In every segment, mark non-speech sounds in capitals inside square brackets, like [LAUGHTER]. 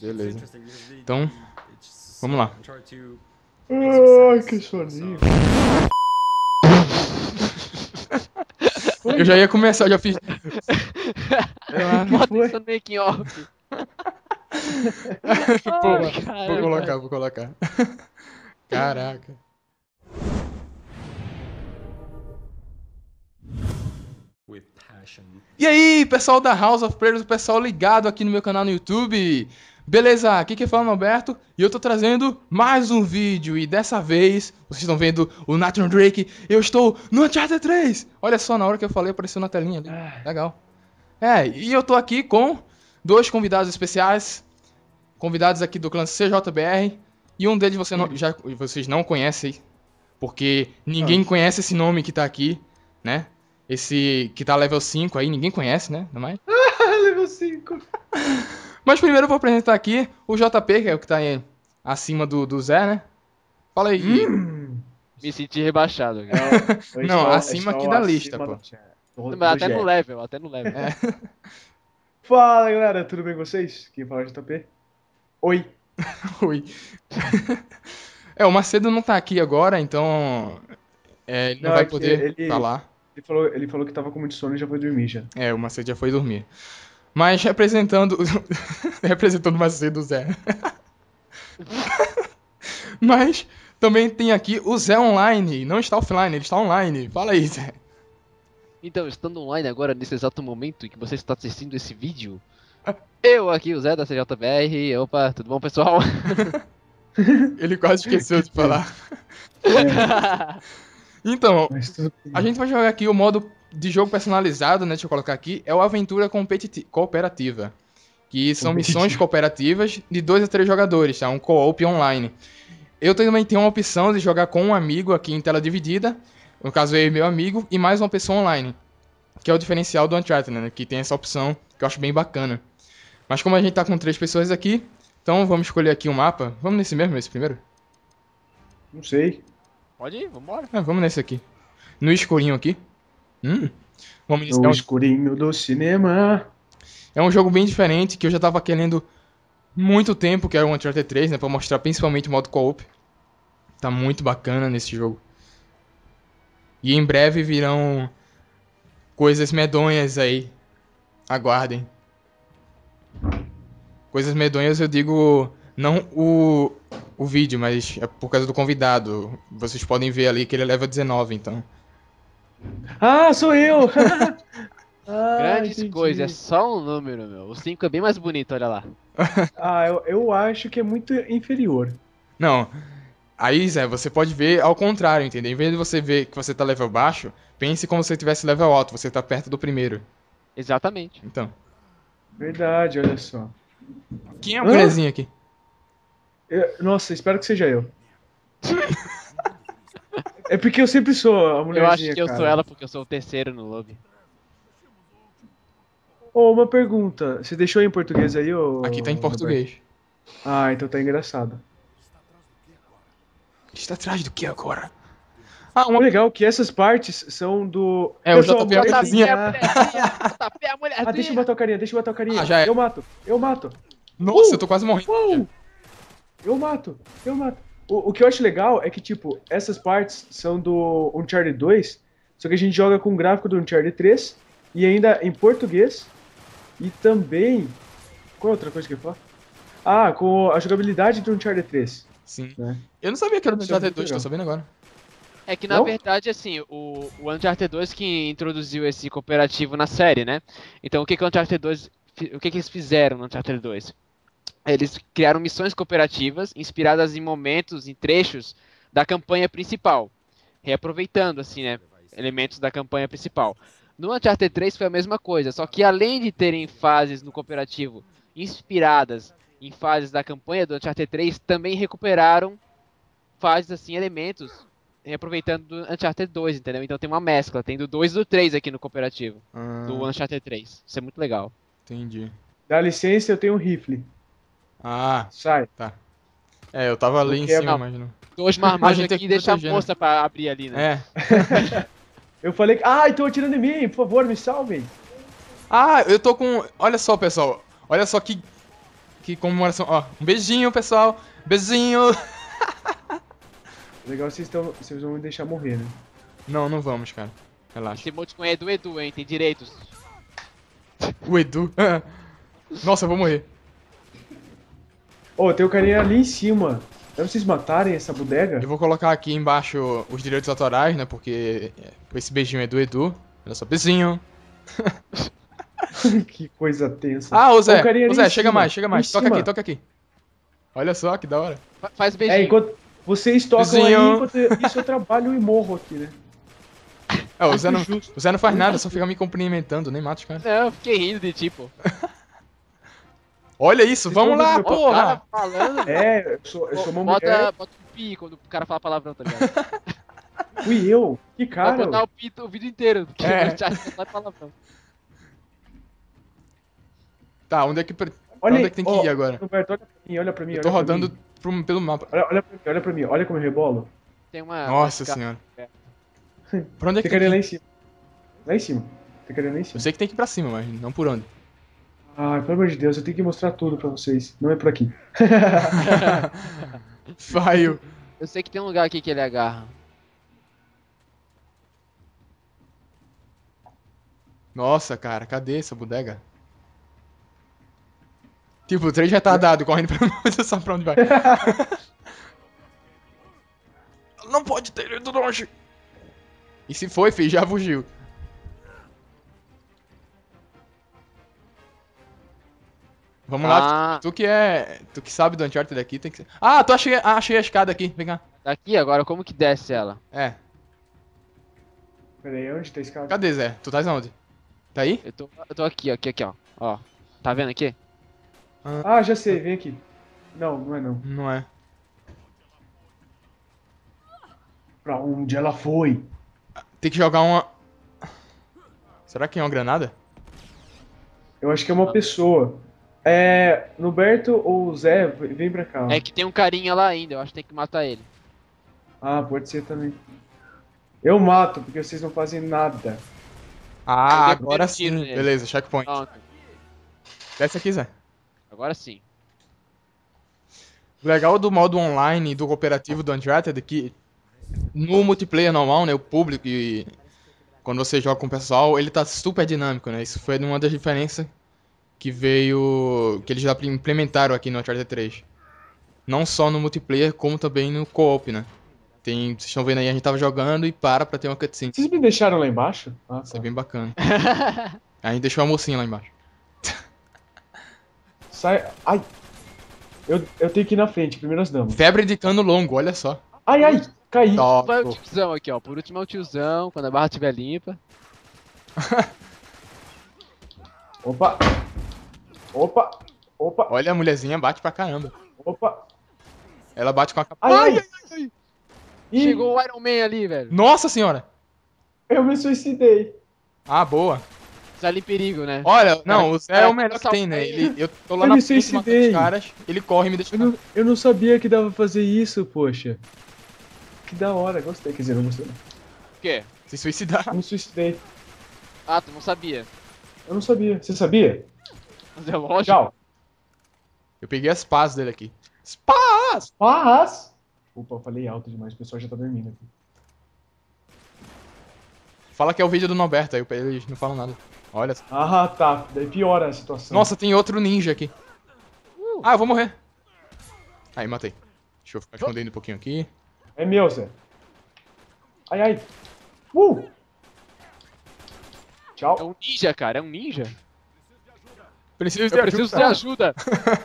Beleza. Então, vamos lá. Ai, que soninho. Eu já ia começar, eu já fiz. Bota isso no making off. Pô, Ai, vou colocar, vou colocar. [LAUGHS] Caraca. E aí, pessoal da House of Players, o pessoal ligado aqui no meu canal no YouTube. Beleza, aqui quem fala é o Alberto e eu tô trazendo mais um vídeo e dessa vez, vocês estão vendo o Nathan Drake, eu estou no Uncharted 3. Olha só, na hora que eu falei apareceu na telinha ali. Ah. Legal. É, e eu tô aqui com dois convidados especiais, convidados aqui do clã CJBR, e um deles você não- já, vocês não conhecem, porque ninguém conhece esse nome que tá aqui, né? Esse que tá level 5 aí, ninguém conhece, né? Não é mais? Ah, [LAUGHS] level 5. [LAUGHS] Mas primeiro eu vou apresentar aqui o JP, que é o que tá aí acima do, do Zé, né? Fala aí. Hum. Me senti rebaixado. [LAUGHS] Eu Não, estou- acima estou aqui da acima lista, pô. do- do- até Jack. no level, até no level. É. [LAUGHS] Fala galera, tudo bem com vocês? Quem fala é o JP? Oi. [LAUGHS] Oi. É, o Macedo não tá aqui agora, então. É, ele não, Não, vai é poder ele- tá lá. Ele falou, ele falou que tava com muito sono e já foi dormir já. É, o Macedo já foi dormir. Mas representando. [LAUGHS] representando o Macedo, o Zé. [LAUGHS] Mas também tem aqui o Zé Online. Não está offline, ele está online. Fala aí, Zé. Então, estando online agora, nesse exato momento em que você está assistindo esse vídeo, eu aqui, o Zé da CJBR. Opa, tudo bom, pessoal? [LAUGHS] Ele quase esqueceu de falar. Então, tudo bem. a gente vai jogar aqui o modo de jogo personalizado, né? Deixa eu colocar aqui. É o Aventura Competiti- Cooperativa. Que são missões cooperativas de dois a três jogadores, tá? Um co-op online. Eu também tenho uma opção de jogar com um amigo aqui em tela dividida. No caso, eu e meu amigo. E mais uma pessoa online. Que é o diferencial do Uncharted, né? Que tem essa opção que eu acho bem bacana. Mas como a gente tá com três pessoas aqui, então vamos escolher aqui um mapa. Vamos nesse mesmo, esse primeiro? Não sei. Pode ir, vambora. Ah, vamos nesse aqui. No escurinho aqui. Hum. Vamos iniciar. Um- escurinho do cinema. É um jogo bem diferente que eu já tava querendo muito tempo, que era o Uncharted 3, né? Pra mostrar principalmente o modo co-op. Tá muito bacana nesse jogo. E em breve virão coisas medonhas aí. Aguardem. Coisas medonhas eu digo não o, o vídeo, mas é por causa do convidado. Vocês podem ver ali que ele leva 19, então. Ah, sou eu! [LAUGHS] Ah, Grandes entendi. coisas, é só um número, meu. O 5 é bem mais bonito, olha lá. [LAUGHS] Ah, eu, eu acho que é muito inferior. Não. Aí, Zé, você pode ver ao contrário, entendeu? Em vez de você ver que você tá level baixo, pense como se você tivesse level alto, você tá perto do primeiro. Exatamente. Então. Verdade, olha só. Quem é a Hã? mulherzinha aqui? Eu- nossa, espero que seja eu. [LAUGHS] é porque eu sempre sou a Eu mulherzinha, acho que eu cara. sou ela porque eu sou o terceiro no lobby. Ô, uma pergunta. Você deixou em português aí, ô... Aqui tá em português. Ah, então tá engraçado. Está atrás do que agora? Ah, O uma... legal é que essas partes são do... É, o Eu JP é a mulherzinha. Ah, deixa eu matar o carinha, deixa eu matar o carinha. Ah, já é. Eu mato, eu mato. Nossa, eu tô quase morrendo. Uou! Eu mato, eu mato. O, o que eu acho legal é que, tipo, essas partes são do Uncharted 2, só que a gente joga com o gráfico do Uncharted 3 e ainda em português e também. Qual é outra coisa que eu falo? Ah, com a jogabilidade do Uncharted 3. Sim. Né? Eu não sabia que era do é Uncharted muito 2, tô legal. sabendo agora. É que na Não? verdade, assim, o, o Uncharted 2 que introduziu esse cooperativo na série, né? Então o que que o Uncharted 2, fi- o que que eles fizeram no Uncharted 2? Eles criaram missões cooperativas inspiradas em momentos, em trechos da campanha principal, reaproveitando assim, né, elementos da campanha principal. No Uncharted 3 foi a mesma coisa, só que além de terem fases no cooperativo inspiradas em fases da campanha do Uncharted 3, também recuperaram fases assim, elementos reaproveitando do Uncharted 2, entendeu? Então tem uma mescla, tem do 2 e do 3 aqui no cooperativo, Ah, do Uncharted 3. Isso é muito legal. entendi. Dá licença, eu tenho um rifle. Ah, Sai. é, eu tava ali em Porque é cima, não. Dois A marmanjos gente tem aqui que e deixa a proteger, né? moça pra abrir ali, né? É. [LAUGHS] Eu falei que. Ah, estão atirando em mim, por favor, me salvem. Ah, eu tô com. Olha só, pessoal. Olha só que Que comemoração. Ó, um beijinho, pessoal. Beijinho. [LAUGHS] Legal, vocês, tão, vocês vão me deixar morrer, né? Não, não vamos, cara. Relaxa. Esse emote com Edu Edu, hein? Tem direitos. O Edu. [LAUGHS] Nossa, eu vou morrer. Ô, tem o carinha ali em cima. Dá pra vocês matarem essa bodega? Eu vou colocar aqui embaixo os direitos autorais, né? Porque é, esse beijinho é do Edu. Olha só, beijinho. que coisa tensa. Ah, o Zé. O Zé, chega cima, mais, chega mais. em Toca cima. aqui, toca aqui. Olha só, que da hora. Fa- Faz beijinho. É, enquanto vocês tocam Vizinho. aí, enquanto isso eu trabalho e morro aqui, né? É, o Zé não, [LAUGHS] o Zé não faz nada, só fica me cumprimentando, nem mata os caras. Não, eu fiquei rindo de tipo. [LAUGHS] Olha isso, Vocês vamos lá, porra! falando. É, eu sou, eu sou uma bota, mulher. bota um pi quando o cara fala palavrão, tá ligado? [LAUGHS] Fui eu. Que Vai cara. botar o pi o vídeo inteiro. Porque É. o chat só é palavrão. Tá, onde é que, Olha onde é que tem que ó, ir agora? Roberto, olha pra mim, olha pra mim. Eu tô olha pra rodando mim. pro- pelo mapa. Olha, olha pra mim, olha pra mim, olha como eu rebolo. Tem uma. Nossa uma senhora. É. Pra onde é que Tem que lá ir? em cima. Lá em cima. Tem carinha lá em Eu cima. sei que tem que ir pra cima, mas não por onde. Ai, pelo amor de Deus, eu tenho que mostrar tudo pra vocês. Não é por aqui. [LAUGHS] Faio. Eu sei que tem um lugar aqui que ele agarra. Nossa, cara, cadê essa bodega? Tipo, três retardados correndo pra [LAUGHS] você sabe pra onde vai. [LAUGHS] Não pode ter ido longe. E se foi, filho, já fugiu. Vamos lá, Ah, tu que é. Tu que sabe do Uncharted aqui, tem que ser. Ah, tu achei, ah, achei a escada aqui, vem cá. daqui agora, como que desce ela? É, Pera aí, onde tá esse cara? cadê Zé? Tu tá onde? Tá aí? Eu tô, eu tô aqui, aqui, aqui, ó. Ó. Tá vendo aqui? Ah, já sei, vem aqui. Não, não é não. Não é. Pra onde ela foi? Tem que jogar uma. Será que é uma granada? Eu acho que é uma pessoa. É. Noberto ou Zé, vem pra cá. ó. É que tem um carinha lá ainda, eu acho que tem que matar ele. Ah, pode ser também. Eu mato, porque vocês não fazem nada. Ah, agora sim. nele. Beleza, checkpoint. Pronto. Desce aqui, Zé. Agora sim. O legal do modo online e do cooperativo do Uncharted é que no multiplayer normal, né, o público e quando você joga com o pessoal, ele tá super dinâmico, né? Isso foi uma das diferenças que veio que eles já implementaram aqui no Uncharted 3. Não só no multiplayer, como também no co-op, né? Tem, vocês estão vendo aí, a gente tava jogando e para pra ter uma cutscene. Vocês me deixaram lá embaixo? Ah, Isso é tá. bem bacana. [LAUGHS] A gente deixou a mocinha lá embaixo. [LAUGHS] Sai. Ai! Eu, eu tenho que ir na frente, primeiras damas. Febre de cano longo, olha só. Ai, ai! Caí! Top. Vai o tiozão aqui, ó. Por último é o tiozão, quando a barra estiver limpa. [LAUGHS] Opa! Opa! Opa! Olha a mulherzinha bate pra caramba. Opa! Ela bate com a capa. Ai, ai! Ih, Chegou o Iron Man ali, velho. Nossa senhora! Eu me suicidei. Ah, boa. Tá ali em perigo, né? Olha, não, o Zé é cara, o melhor que tem, né? Ele, eu tô lá Eu na frente matando os caras, ele corre e me deixa. Eu não, eu não sabia que dava pra fazer isso, poxa. Que da hora, gostei. Quer dizer, não gostei. O quê? Se suicidar. Eu me suicidei. Ah, tu não sabia. Eu não sabia. Você sabia? Mas é lógico. Tchau. Eu peguei as pás dele aqui. Pás! Mas. Opa, eu falei alto demais, o pessoal já tá dormindo aqui. Fala que é o vídeo do Norberto, aí eles não falam nada. Olha só. Ah, tá. Daí piora a situação. Nossa, tem outro ninja aqui. Ah, eu vou morrer. Aí, matei. Deixa eu ficar escondendo um pouquinho aqui. É meu, Zé. Ai, ai. Uh! É Tchau. um ninja, cara. É um ninja. Preciso de Eu preciso ajuda. de [LAUGHS] ajuda.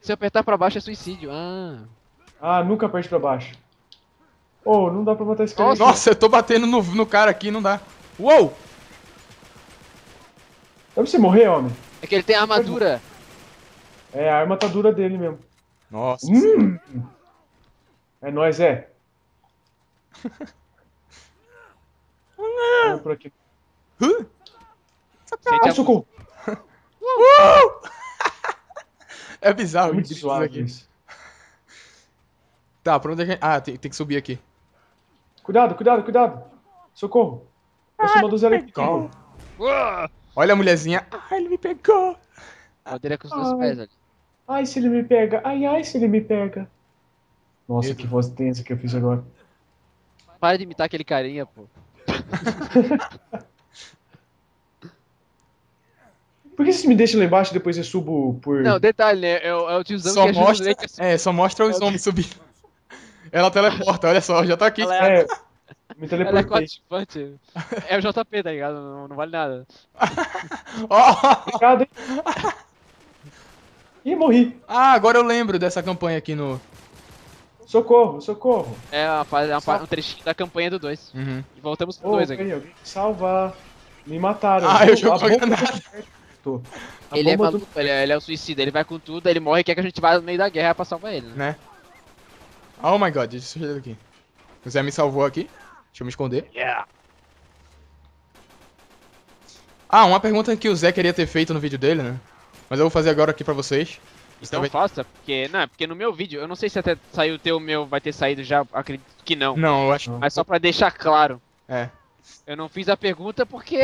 Se eu apertar pra baixo é suicídio. Ah. Ah, nunca aperte pra baixo. Oh, não dá pra matar esse cara. aqui. Nossa, eu tô batendo no, no cara aqui, não dá. Uou! Dá pra você morrer, homem? É que ele tem armadura. É, a arma tá dura dele mesmo. Nossa. Hum. É nóis, é. [LAUGHS] Vamos por aqui. Ah, a- socorro. [LAUGHS] É bizarro Muito isso aqui. suave isso. Tá, pra onde é que... Ah, tem, tem que subir aqui. Cuidado, cuidado, cuidado. Socorro. Eu sou uma dos. Uah! Olha a mulherzinha. Ah, ele me pegou. Madeira com os dois Ai. pés ali. Ai, se ele me pega. Ai, ai, se ele me pega. Nossa, Eita. que voz tensa que eu fiz agora. Para de imitar aquele carinha, pô. [LAUGHS] Por que vocês me deixam lá embaixo e depois eu subo por. Não, detalhe, né? É o, é o tiozão Só que mostra, a é, só mostra os zombies subindo. Ela teleporta, olha só, já tá aqui. Ela é, É, [LAUGHS] me ela é teleportei. coadjuvante. É o JP, tá ligado? Não, não vale nada. [LAUGHS] Ó, Obrigado, hein? Ih, morri. ah, agora eu lembro dessa campanha aqui no. Socorro, socorro. É, uma, fase- uma, Só- um trechinho da campanha do 2. Uhum. E voltamos pro Ô, 2 aqui. peraí, alguém me salvar. Me mataram. Ah, eu A jogo bomba A Ele é maluco, ele é, ele é o suicida, ele vai com tudo, ele morre e quer que a gente vá no meio da guerra pra salvar ele, né? né? Oh my god, deixa eu aqui. O Zé me salvou aqui. Deixa eu me esconder. Yeah. Ah, uma pergunta que o Zé queria ter feito no vídeo dele, né? Mas eu vou fazer agora aqui pra vocês. Então Talvez- faça, porque. Não, porque no meu vídeo, eu não sei se até saiu o teu, o meu vai ter saído já, acredito que não. Não, eu acho. Mas só pra deixar claro, É. eu não fiz a pergunta porque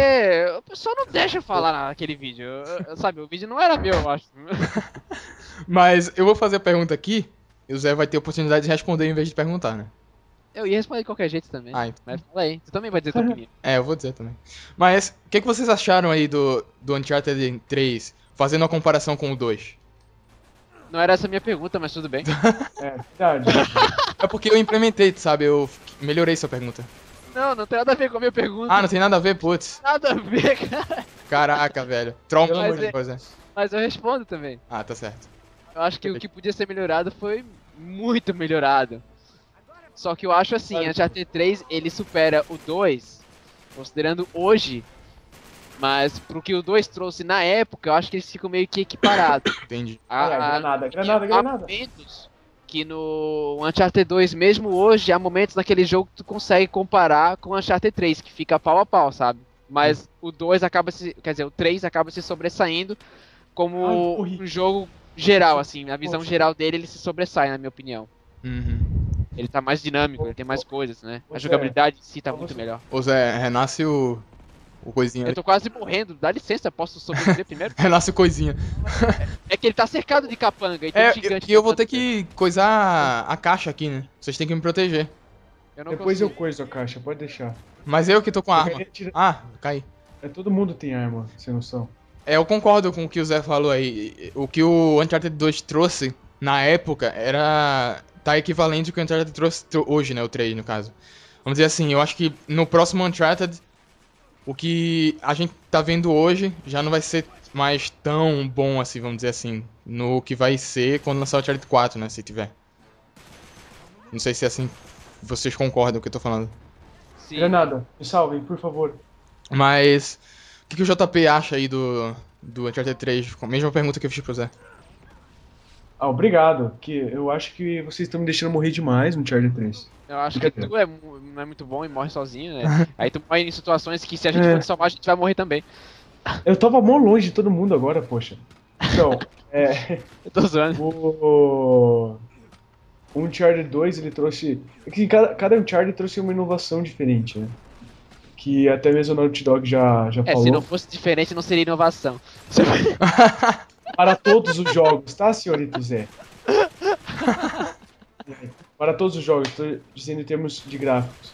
o pessoal não deixa eu falar naquele vídeo. Eu- eu- sabe, o vídeo não era meu, eu acho. [LAUGHS] Mas eu vou fazer a pergunta aqui e o Zé vai ter a oportunidade de responder em vez de perguntar, né? Eu ia responder de qualquer jeito também. Ah, então- Mas fala aí, tu também vai dizer tua opinião. É, eu vou dizer também. Mas o que, que vocês acharam aí do, do Uncharted 3, fazendo uma comparação com o 2? Não era essa a minha pergunta, mas tudo bem. [LAUGHS] É, verdade. É porque eu implementei, sabe? Eu melhorei sua pergunta. Não, não tem nada a ver com a minha pergunta. Ah, não tem nada a ver, putz. Nada a ver, cara. Caraca, velho. Pelo amor de de coisa. Mas eu respondo também. Ah, tá certo. Eu acho que o que podia ser melhorado foi muito melhorado. Só que eu acho assim, Olha. Uncharted 3 ele supera o 2, considerando hoje. Mas pro que o 2 trouxe na época, eu acho que eles ficam meio que equiparados. [COUGHS] Entendi. A- Olha, a- granada, granada, granada. Que no Uncharted 2, mesmo hoje, há momentos naquele jogo que tu consegue comparar com o Uncharted 3, que fica pau a pau, sabe? Mas o 2 acaba se. Quer dizer, o 3 acaba se sobressaindo como Ai, um jogo geral, assim. A visão Nossa. geral dele, ele se sobressai, na minha opinião. Uhum. Ele tá mais dinâmico, ele tem mais coisas, né? A jogabilidade em si tá muito melhor. Ô Zé, renasce o. O coisinha. Eu tô quase morrendo, dá licença, posso sobreviver primeiro? [LAUGHS] Renasce o coisinha. É que ele tá cercado de capanga e tem É, um gigante. e eu vou ter que coisar a caixa aqui, né? Vocês têm que me proteger. Eu não Depois eu consigo. coiso a caixa, pode deixar. Mas eu que tô com a Eu arma. Ah, cai. É, todo mundo tem arma, sem noção. É, eu concordo com o que o Zé falou aí. O que o Uncharted 2 trouxe na época era. tá equivalente ao que o Uncharted trouxe tro- hoje, né? O 3, no caso. Vamos dizer assim, eu acho que no próximo Uncharted, o que a gente tá vendo hoje já não vai ser mais tão bom assim, vamos dizer assim. No que vai ser quando lançar o Uncharted 4, né? Se tiver. Não sei se é assim. Vocês concordam com o que eu tô falando. Sim. Granada, me salvem, por favor. Mas. O que, que o JP acha aí do, do Uncharted 3? Com a mesma pergunta que eu fiz pro Zé. Ah, obrigado. Que eu acho que vocês estão me deixando morrer demais no Charger 3. Eu acho que tu é, não é muito bom e morre sozinho, né? [LAUGHS] Aí tu morre em situações que se a gente É. for te salvar, a gente vai morrer também. Eu tava mó longe de todo mundo agora, poxa. Então, [LAUGHS] é. Eu tô zoando. O. O Uncharted 2 ele trouxe. é que cada, cada Uncharted trouxe uma inovação diferente, né? Que até mesmo o Naughty Dog já, já É, falou. se não fosse diferente, não seria inovação. [LAUGHS] Para todos os jogos, tá, senhorito Zé? Para todos os jogos, tô dizendo em termos de gráficos.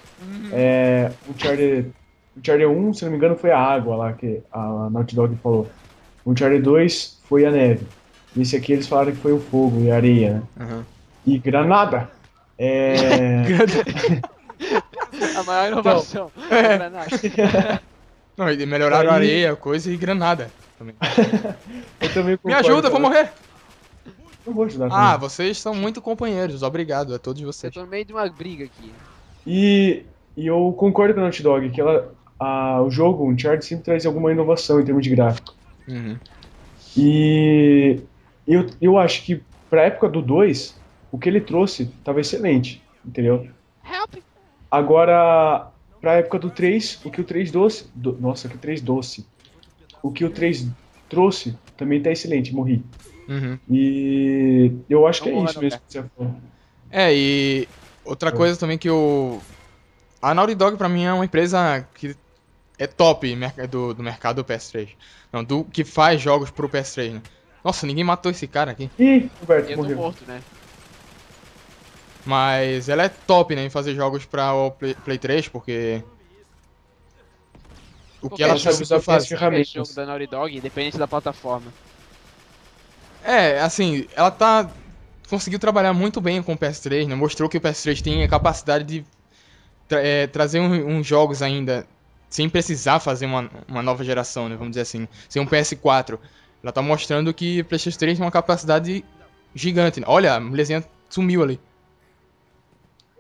É, o Uncharted, Uncharted 1, se não me engano, foi a água lá que a Naughty Dog falou. O Uncharted 2 foi a neve. Nesse aqui eles falaram que foi o fogo e a areia, né? Aham. E granada. É... A maior inovação. É. Granada. Não, e melhoraram Aí- areia, coisa e granada. Também. [LAUGHS] eu também Me concordo ajuda, eu vou morrer! Não vou ajudar. Ah, também. vocês são muito companheiros, obrigado a todos Eu vocês. tô no meio de uma briga aqui. E, e eu concordo com a Naughty Dog que ela, a, o jogo, o Uncharted, sempre traz alguma inovação em termos de gráfico. Uhum. E eu, eu acho que pra época do 2, o que ele trouxe tava excelente, entendeu? Help! Agora, pra época do 3, o que o 3 doce. do- nossa, que o 3 doce. O que o 3 trouxe também tá excelente, morri. Uhum. E eu acho que é morra isso não, mesmo que você falou. É, e outra É. coisa também que o. A Naughty Dog pra mim é uma empresa que é top do, do mercado do PS3. Não, do que faz jogos pro PS3, né? Nossa, ninguém matou esse cara aqui. Ih, Roberto tô morreu. morto, né? Mas ela é top, né, em fazer jogos pra o Play, Play 3, porque... O que ela ela sabe usar fazer... ferramentas. Qualquer jogo da Naughty Dog, independente da plataforma. É, assim, ela tá. Conseguiu trabalhar muito bem com o PS3, né? Mostrou que o PS3 tem a capacidade de tra- é, trazer um- uns jogos ainda sem precisar fazer uma, uma nova geração, né? Vamos dizer assim, sem um PS4. Ela tá mostrando que o PlayStation 3 tem uma capacidade gigante. né? Olha, a mulherzinha sumiu ali.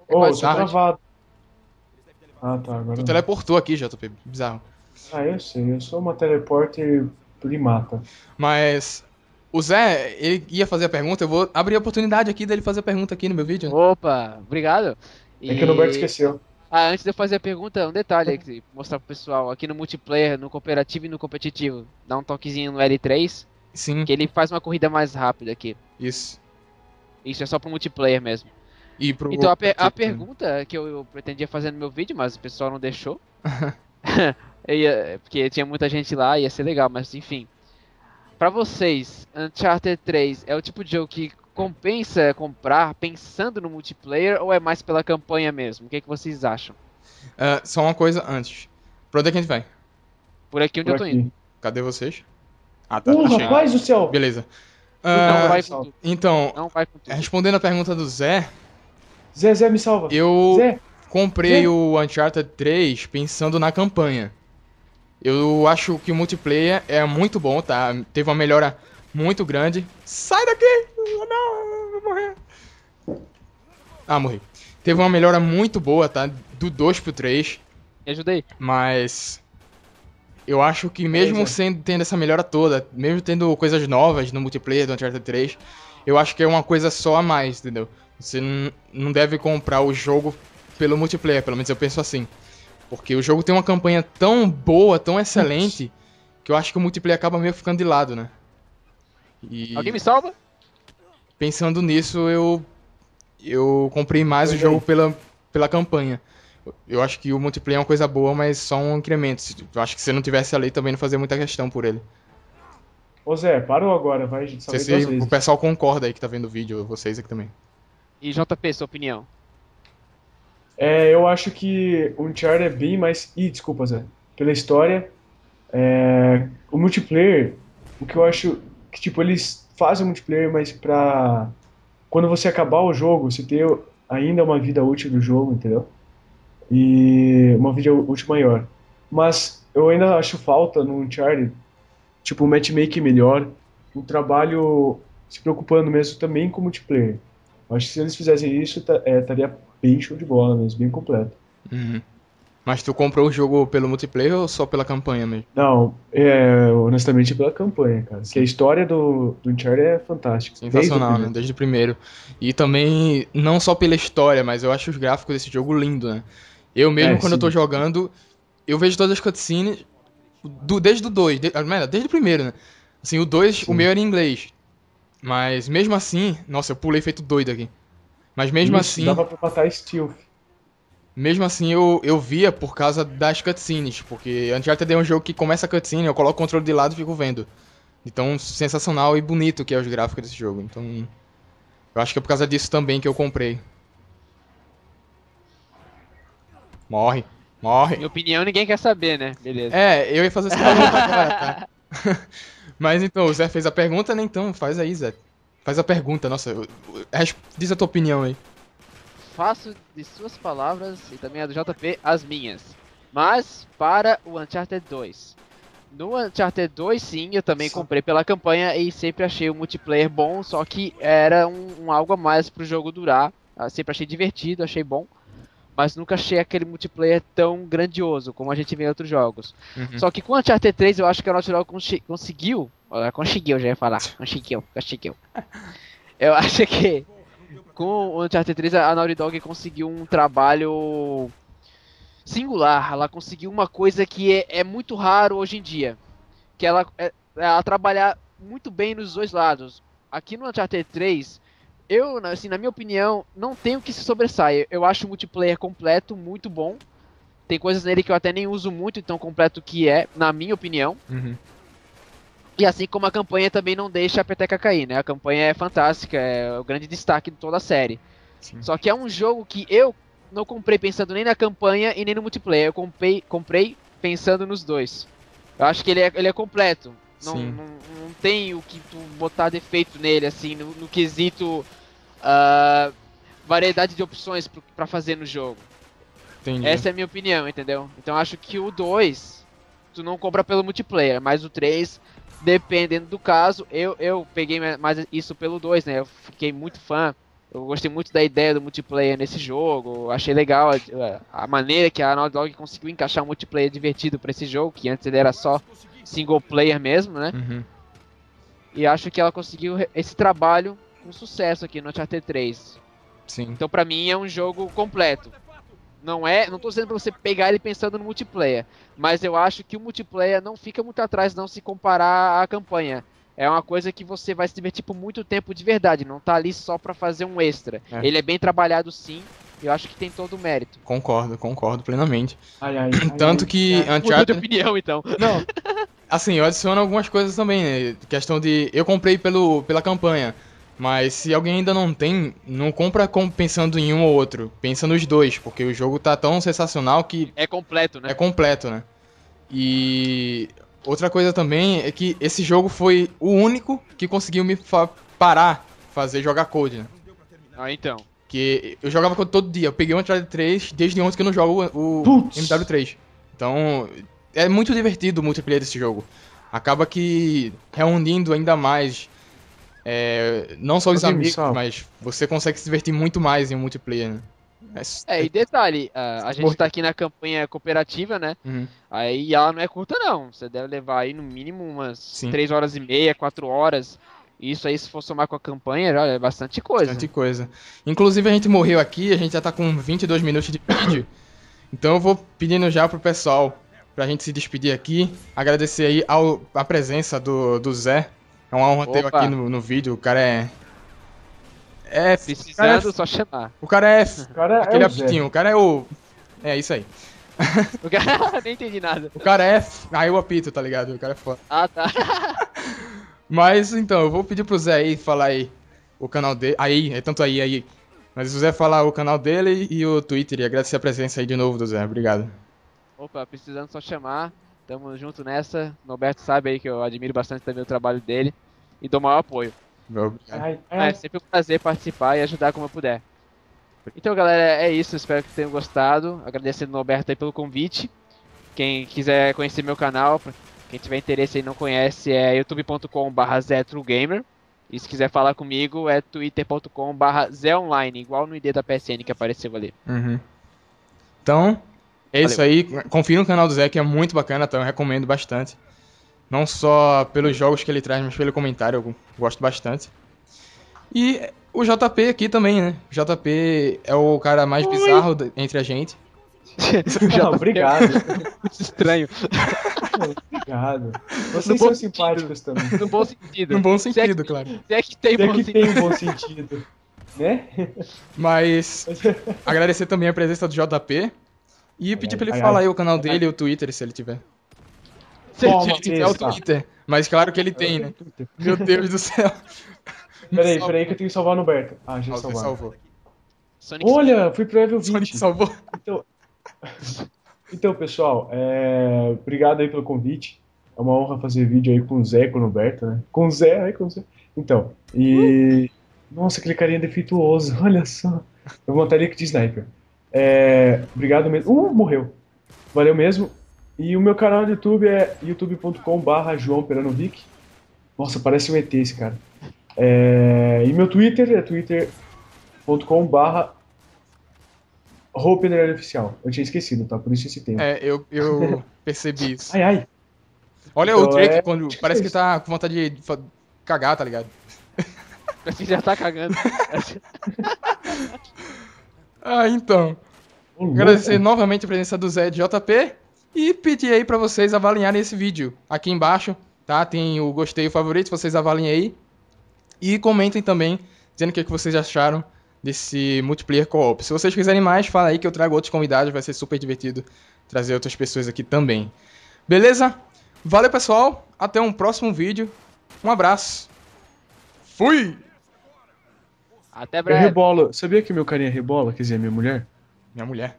Ô, tô tarde. travado. Ah, tá, agora. Tu teleportou aqui, JP. Bizarro. Ah, eu sei, eu sou uma teleporter primata. Mas. O Zé, ele ia fazer a pergunta, eu vou abrir a oportunidade aqui dele fazer a pergunta aqui no meu vídeo. Opa, obrigado. É que o Roberto esqueceu. Ah, antes de eu fazer a pergunta, um detalhe aí que mostrar pro pessoal. Aqui no multiplayer, no cooperativo e no competitivo, dá um toquezinho no L3, Sim, que ele faz uma corrida mais rápida aqui. isso. Isso é só pro multiplayer mesmo. E pro Então a, per- a pergunta que eu, eu pretendia fazer no meu vídeo, mas o pessoal não deixou. [LAUGHS] Ia- porque tinha muita gente lá, ia ser legal, mas enfim. Pra vocês, Uncharted 3 é o tipo de jogo que compensa comprar pensando no multiplayer ou é mais pela campanha mesmo? O que, que vocês acham? Ah, só uma coisa antes. Pra onde é que a gente vai? Por aqui onde Por eu tô aqui. indo. Cadê vocês? Ah, tá. Uh, achei. rapaz do céu! Beleza. Não Ah, então, respondendo a pergunta do Zé, Zé, Zé, me salva. eu Zé, comprei Zé. o Uncharted 3 pensando na campanha. Eu acho que o multiplayer é muito bom, tá? Teve uma melhora muito grande. Sai daqui! Não, eu vou morrer. Ah, morri. Teve uma melhora muito boa, tá? Do 2 pro 3. Me ajudei. Mas eu acho que mesmo sendo, tendo essa melhora toda, mesmo tendo coisas novas no multiplayer do Uncharted 3, eu acho que é uma coisa só a mais, entendeu? Você não deve comprar o jogo pelo multiplayer, pelo menos eu penso assim. Porque o jogo tem uma campanha tão boa, tão excelente, que eu acho que o multiplayer acaba meio ficando de lado, né? E Alguém me salva? pensando nisso, eu eu comprei mais o Pois jogo aí. pela, pela campanha. Eu acho que o multiplayer é uma coisa boa, mas só um incremento. Se- Eu acho que se não tivesse ali também não fazia muita questão por ele. Ô Zé, parou agora, vai, a gente duas se vezes. o pessoal concorda aí que tá vendo o vídeo, vocês aqui também. E JP, sua opinião? É, eu acho que o Uncharted é bem mais. Ih, desculpa, Zé. Pela história, é, o multiplayer, o que eu acho que, tipo, eles fazem o multiplayer, mas pra. Quando você acabar o jogo, você ter ainda uma vida útil do jogo, entendeu? E uma vida útil maior. Mas eu ainda acho falta no Uncharted, tipo, um matchmaking melhor, um trabalho se preocupando mesmo também com multiplayer. Eu Acho que se eles fizessem isso, é, estaria bem show de bola mesmo, bem completo. Uhum. Mas tu comprou o jogo pelo multiplayer ou só pela campanha mesmo? Não, é, honestamente pela campanha, cara. Porque a história do, do Uncharted é fantástica. desde Sensacional, né? primeiro. Desde o primeiro. E também, não só pela história, mas eu acho os gráficos desse jogo lindo, né? Eu mesmo, É, quando eu tô sim. jogando, eu vejo todas as cutscenes do, desde o 2, de, ah, desde o primeiro, né? Assim, o 2, o Sim. meu era em inglês. Mas mesmo assim, nossa, eu pulei feito doido aqui. Mas mesmo Isso, assim, Dava pra matar stealth. mesmo assim eu, eu via por causa das cutscenes, porque Uncharted é um jogo que começa a cutscene, eu coloco o controle de lado e fico vendo. Então, sensacional e bonito que é os gráficos desse jogo. Então, eu acho que é por causa disso também que eu comprei. Morre, morre. Minha opinião ninguém quer saber, né? Beleza. É, eu ia fazer essa pergunta [LAUGHS] agora, tá? [LAUGHS] Mas então, o Zé fez a pergunta, né? Então, faz aí, Zé. Faz a pergunta, nossa. eu- eu- Diz a tua opinião aí. Faço de suas palavras e também a do JP as minhas. Mas para o Uncharted 2. No Uncharted 2, sim, eu também Sim. comprei pela campanha e sempre achei o multiplayer bom, só que era um, um algo a mais pro jogo durar. Ah, Sempre achei divertido, achei bom. Mas nunca achei aquele multiplayer tão grandioso como a gente vê em outros jogos. Uhum. Só que com o Uncharted 3 eu acho que a Naughty Dog conseguiu. Olha, conseguiu, já ia falar. Conseguiu, conseguiu. Eu acho que com o Uncharted 3 a Naughty Dog conseguiu um trabalho singular. Ela conseguiu uma coisa que é, é muito raro hoje em dia. Que ela, é, ela trabalhar muito bem nos dois lados. Aqui no Uncharted 3, eu, assim, na minha opinião, não tenho que se sobressair. Eu acho o multiplayer completo muito bom. Tem coisas nele que eu até nem uso muito, tão completo que é, na minha opinião. Uhum. E assim como a campanha também não deixa a peteca cair, né? A campanha é fantástica, é o grande destaque de toda a série. Sim. Só que é um jogo que eu não comprei pensando nem na campanha e nem no multiplayer. Eu comprei, comprei pensando nos dois. Eu acho que ele é, ele é completo. Não, não, não tem o que tu botar defeito nele, assim, no, no quesito ah, variedade de opções pra fazer no jogo. Entendi. Essa é a minha opinião, entendeu? Então eu acho que o 2, tu não compra pelo multiplayer, mas o 3, dependendo do caso, eu, eu peguei ma- mais isso pelo 2, né? Eu fiquei muito fã. Eu gostei muito da ideia do multiplayer nesse jogo. Achei legal a, a maneira que a Naughty Dog conseguiu encaixar um multiplayer divertido pra esse jogo, que antes ele era só single player mesmo, né? Uhum. E acho que ela conseguiu esse trabalho com sucesso aqui no Uncharted 3. Sim. Então pra mim é um jogo completo. Não é, não tô dizendo pra você pegar ele pensando no multiplayer, mas eu acho que o multiplayer não fica muito atrás não se comparar à campanha. É uma coisa que você vai se divertir por muito tempo de verdade, não tá ali só pra fazer um extra. É. Ele é bem trabalhado sim, eu acho que tem todo o mérito. Concordo, concordo plenamente. Ai, ai, Tanto ai, que ai. Mudou de Uncharted. opinião então. Não. [LAUGHS] Assim, eu adiciono algumas coisas também, né? Questão de. Eu comprei pelo, pela campanha. Mas se alguém ainda não tem, não compra com- pensando em um ou outro. Pensa nos dois, porque o jogo tá tão sensacional que É completo, né? é completo, né? E outra coisa também é que esse jogo foi o único que conseguiu me fa- parar fazer jogar Code, né? Ah, então. Que eu jogava Code todo dia. Eu peguei o Uncharted 3 desde ontem que eu não jogo o Putz. MW3. Então, é muito divertido o multiplayer desse jogo. Acaba que reunindo ainda mais é, não só os amigos, mas você consegue se divertir muito mais em um multiplayer, né? É, e detalhe, a, a gente tá aqui na campanha cooperativa, né? Uhum. Aí ela não é curta não. Você deve levar aí no mínimo umas Sim. 3 horas e meia, 4 horas. Isso aí, se for somar com a campanha, já é bastante coisa. Bastante coisa. Inclusive a gente morreu aqui, a gente já tá com 22 minutos de vídeo. Então eu vou pedindo já pro pessoal pra gente se despedir aqui. Agradecer aí ao, a presença do, do Zé. É uma honra ter aqui no, no vídeo. O cara é. É. Precisando, cara é, só chamar. o cara é O cara aquele é Zé. apitinho. O cara é o. É isso aí. [LAUGHS] O cara- [LAUGHS] Nem entendi nada. O cara é. Aí o apito, tá ligado? O cara é foda. Ah, tá. [LAUGHS] Mas então, eu vou pedir pro Zé aí falar aí o canal dele. Aí, é tanto aí, aí. Mas o Zé falar o canal dele e o Twitter e agradecer a presença aí de novo do Zé. Obrigado. Opa, precisando só chamar. Tamo junto nessa. Norberto sabe aí que eu admiro bastante também o trabalho dele. E dou maior apoio. Ai, É ai, sempre um prazer participar e ajudar como eu puder. Então, galera, é isso. Espero que tenham gostado. Agradecendo o Norberto aí pelo convite. Quem quiser conhecer meu canal, quem tiver interesse e não conhece, é youtube.com.br ZetruGamer. E se quiser falar comigo, é twitter.com.br ZEOnline, igual no ID da PSN que apareceu ali. Uhum. Então, é isso aí. Confira no canal do Zé, que é muito bacana, então eu recomendo bastante. Não só pelos jogos que ele traz, mas pelo comentário, eu gosto bastante. E o JP aqui também, né? O JP é o cara mais bizarro da- entre a gente. [LAUGHS] não, obrigado. Muito [LAUGHS] estranho. obrigado. No Vocês bom são simpáticos também. No bom sentido. No bom Se é sentido, que- claro. Se é que tem Se é bom que sentido. tem um bom sentido. Né? Mas [LAUGHS] agradecer também a presença do JP. E pedir pra ele ai, falar ai. aí o canal dele e o Twitter, se ele tiver. Se ele tiver o besta. Twitter. Mas claro que ele tem, né? Meu Deus do céu. [LAUGHS] Peraí, peraí que eu tenho que salvar no Berto. Ah, já Ah, salvaram. salvou. Sonic Olha, fui pro level 20. Sonic salvou. Então, [LAUGHS] então pessoal, é, obrigado aí pelo convite. É uma honra fazer vídeo aí com o Zé e com o Roberto, né? Com o Zé, aí com o Zé. Então, e. Nossa, aquele carinha defeituoso, [LAUGHS] olha só. Eu montaria que de sniper. É, obrigado mesmo. Uh, morreu. Valeu mesmo. E o meu canal no YouTube é youtube.com/barra João Peranovic. Nossa, parece um ET esse cara. É, e meu Twitter é twitter.com/barra Roupa Oficial. Eu tinha esquecido, tá? Por isso esse tempo. É, eu, eu [LAUGHS] percebi isso. Ai, ai. Olha Então o Drake é- quando [LAUGHS] parece que tá com vontade de cagar, tá ligado? Parece que já tá cagando. [LAUGHS] Ah, então. Ô, louco. Agradecer novamente a presença do Zé de JP e pedir aí pra vocês avaliarem esse vídeo. Aqui embaixo, tá? Tem o gostei e o favorito, vocês avaliem aí. E comentem também, dizendo o que, que vocês acharam desse multiplayer co-op. Se vocês quiserem mais, fala aí que eu trago outros convidados, vai ser super divertido trazer outras pessoas aqui também. Beleza? Valeu, pessoal. Até um próximo vídeo. Um abraço. Fui! Até Eu breve. rebolo. Sabia que meu carinha rebola? Quer dizer, minha mulher? Minha mulher.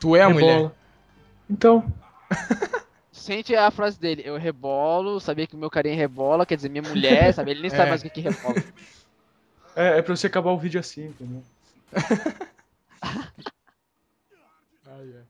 Tu é a rebola. mulher. Então, [LAUGHS] Sente a frase dele. Eu rebolo, sabia que o meu carinha rebola, quer dizer, minha mulher, [LAUGHS] sabe? Ele nem sabe É. mais o que que rebola. é, é pra você acabar o vídeo assim, entendeu? [LAUGHS] Ai, ai.